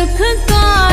सुख का